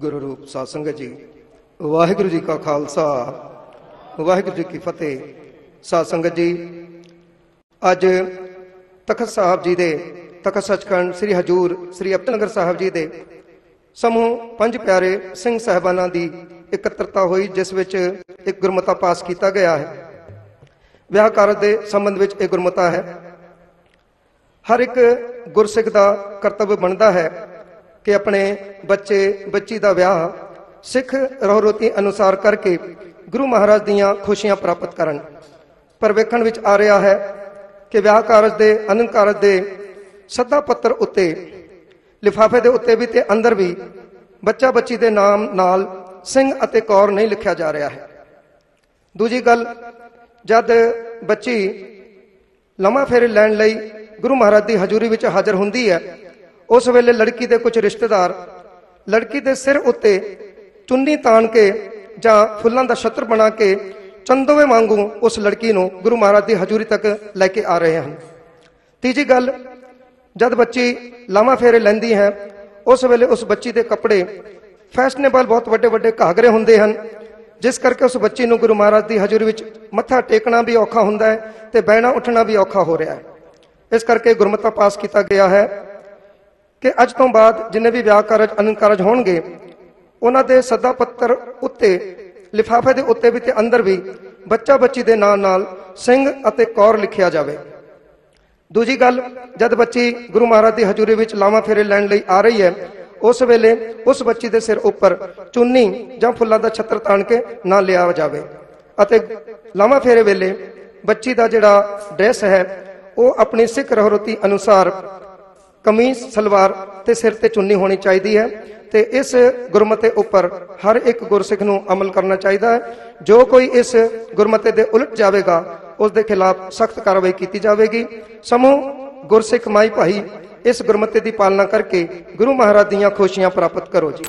ਗੁਰੂ ਰੂਪ ਸਾਧ ਸੰਗਤ ਜੀ, ਵਾਹਿਗੁਰੂ ਜੀ ਕਾ ਖਾਲਸਾ, ਵਾਹਿਗੁਰੂ ਜੀ ਕੀ ਫਤਿਹ। ਸਾਧ ਸੰਗਤ ਜੀ, ਅੱਜ ਤਖਤ ਸਾਹਿਬ ਜੀ ਦੇ ਤਖਤ ਸੱਚਖੰਡ ਸ੍ਰੀ ਹਜੂਰ ਸ੍ਰੀ ਅਬਦਨਗਰ ਸਾਹਿਬ ਜੀ ਦੇ ਸਮੂਹ ਪੰਜ ਪਿਆਰੇ ਸਿੰਘ ਸਾਹਿਬਾਨਾਂ ਦੀ ਇਕੱਤਰਤਾ ਹੋਈ, ਜਿਸ ਵਿੱਚ ਇੱਕ ਗੁਰਮਤਾ ਪਾਸ ਕੀਤਾ ਗਿਆ ਹੈ। ਵਿਆਹ ਕਾਰਜ ਦੇ ਸੰਬੰਧ ਵਿੱਚ ਇਹ ਗੁਰਮਤਾ ਹੈ। ਹਰ ਇੱਕ ਗੁਰਸਿੱਖ ਦਾ ਕਰਤੱਵ ਬਣਦਾ ਹੈ। ਕਿ ਆਪਣੇ ਬੱਚੇ, ਬੱਚੀ ਦਾ ਵਿਆਹ ਸਿੱਖ ਰਹੁ-ਰੋਤੀ ਅਨੁਸਾਰ ਕਰਕੇ ਗੁਰੂ ਮਹਾਰਾਜ ਦੀਆਂ ਖੁਸ਼ੀਆਂ ਪ੍ਰਾਪਤ ਕਰਨ। ਪਰ ਵੇਖਣ ਵਿੱਚ ਆ ਰਿਹਾ ਹੈ ਕਿ ਵਿਆਹ ਕਾਰਜ ਦੇ, ਅਨੰਦ ਕਾਰਜ ਦੇ ਸੱਦਾ ਪੱਤਰ ਉੱਤੇ, ਲਿਫਾਫੇ ਦੇ ਉੱਤੇ ਵੀ ਤੇ ਅੰਦਰ ਵੀ ਬੱਚਾ ਬੱਚੀ ਦੇ ਨਾਮ ਨਾਲ ਸਿੰਘ ਅਤੇ ਕੌਰ ਨਹੀਂ ਲਿਖਿਆ ਜਾ ਰਿਹਾ ਹੈ। ਦੂਜੀ ਗੱਲ, ਜਦ ਬੱਚੀ ਲੰਮਾ ਫੇਰੇ ਲੈਣ ਲਈ ਗੁਰੂ ਮਹਾਰਾਜ ਦੀ ਹਜ਼ੂਰੀ ਵਿੱਚ ਹਾਜ਼ਰ ਹੁੰਦੀ ਹੈ ਉਸ ਵੇਲੇ ਲੜਕੀ ਦੇ ਕੁਝ ਰਿਸ਼ਤੇਦਾਰ, ਲੜਕੀ ਦੇ ਸਿਰ ਉੱਤੇ ਚੁੰਨੀ ਤਾਣ ਕੇ ਜਾਂ ਫੁੱਲਾਂ ਦਾ ਛਤਰ ਬਣਾ ਕੇ ਚੰਦੋਵੇਂ ਵਾਂਗੂ ਉਸ ਲੜਕੀ ਨੂੰ ਗੁਰੂ ਮਹਾਰਾਜ ਦੀ ਹਜ਼ੂਰੀ ਤੱਕ ਲੈ ਕੇ ਆ ਰਹੇ ਹਨ। ਤੀਜੀ ਗੱਲ, ਜਦ ਬੱਚੀ ਲਾਮਾ ਫੇਰੇ ਲੈਂਦੀ ਹੈ, ਉਸ ਵੇਲੇ ਉਸ ਬੱਚੀ ਦੇ ਕੱਪੜੇ ਫੈਸ਼ਨੇਬਲ ਬਹੁਤ ਵੱਡੇ ਵੱਡੇ ਘਾਗਰੇ ਹੁੰਦੇ ਹਨ, ਜਿਸ ਕਰਕੇ ਉਸ ਬੱਚੀ ਨੂੰ ਗੁਰੂ ਮਹਾਰਾਜ ਦੀ ਹਜ਼ੂਰੀ ਵਿੱਚ ਮੱਥਾ ਟੇਕਣਾ ਵੀ ਔਖਾ ਹੁੰਦਾ ਹੈ ਤੇ ਬਹਿਣਾ ਉੱਠਣਾ ਵੀ ਔਖਾ ਹੋ ਰਿਹਾ ਹੈ। ਇਸ ਕਰਕੇ ਗੁਰਮਤਾ ਪਾਸ ਕੀਤਾ ਗਿਆ ਹੈ ਕਿ ਅੱਜ ਤੋਂ ਬਾਅਦ ਜਿੰਨੇ ਵੀ ਵਿਆਹ ਕਾਰਜ, ਅਨੰਦ ਕਾਰਜ ਹੋਣਗੇ, ਉਹਨਾਂ ਦੇ ਸੱਦਾ ਪੱਤਰ ਉੱਤੇ, ਲਿਫਾਫੇ ਦੇ ਉੱਤੇ ਵੀ ਤੇ ਅੰਦਰ ਵੀ ਬੱਚਾ ਬੱਚੀ ਦੇ ਨਾਂ ਨਾਲ ਸਿੰਘ ਅਤੇ ਕੌਰ ਲਿਖਿਆ ਜਾਵੇ। ਦੂਜੀ ਗੱਲ, ਜਦ ਬੱਚੀ ਗੁਰੂ ਮਹਾਰਾਜ ਦੀ ਹਜ਼ੂਰੀ ਵਿੱਚ ਲਾਵਾਂ ਫੇਰੇ ਲੈਣ ਲਈ ਆ ਰਹੀ ਹੈ, ਉਸ ਵੇਲੇ ਉਸ ਬੱਚੀ ਦੇ ਸਿਰ ਉੱਪਰ ਚੁੰਨੀ ਜਾਂ ਫੁੱਲਾਂ ਦਾ ਛੱਤਰ ਤਾਣ ਕੇ ਨਾ ਲਿਆ ਜਾਵੇ ਅਤੇ ਲਾਵਾਂ ਫੇਰੇ ਵੇਲੇ ਬੱਚੀ ਦਾ ਜਿਹੜਾ ਡਰੈਸ ਹੈ, ਉਹ ਆਪਣੀ ਸਿੱਖ ਰਹਿਰਤੀ ਅਨੁਸਾਰ ਕਮੀਜ਼, ਸਲਵਾਰ ਤੇ ਸਿਰ ਤੇ ਚੁੰਨੀ ਹੋਣੀ ਚਾਹੀਦੀ ਹੈ ਤੇ ਇਸ ਗੁਰਮਤੇ ਉੱਪਰ ਹਰ ਇੱਕ ਗੁਰਸਿੱਖ ਨੂੰ ਅਮਲ ਕਰਨਾ ਚਾਹੀਦਾ ਹੈ। ਜੋ ਕੋਈ ਇਸ ਗੁਰਮਤੇ ਦੇ ਉਲਟ ਜਾਵੇਗਾ, ਉਸ ਦੇ ਖਿਲਾਫ ਸਖਤ ਕਾਰਵਾਈ ਕੀਤੀ ਜਾਵੇਗੀ। ਸਮੂਹ, ਗੁਰਸਿੱਖ ਮਾਈ ਭਾਈ, ਇਸ ਗੁਰਮਤੇ ਦੀ ਪਾਲਣਾ ਕਰਕੇ ਗੁਰੂ ਮਹਾਰਾਜ ਦੀਆਂ ਖੁਸ਼ੀਆਂ ਪ੍ਰਾਪਤ ਕਰੋ ਜੀ।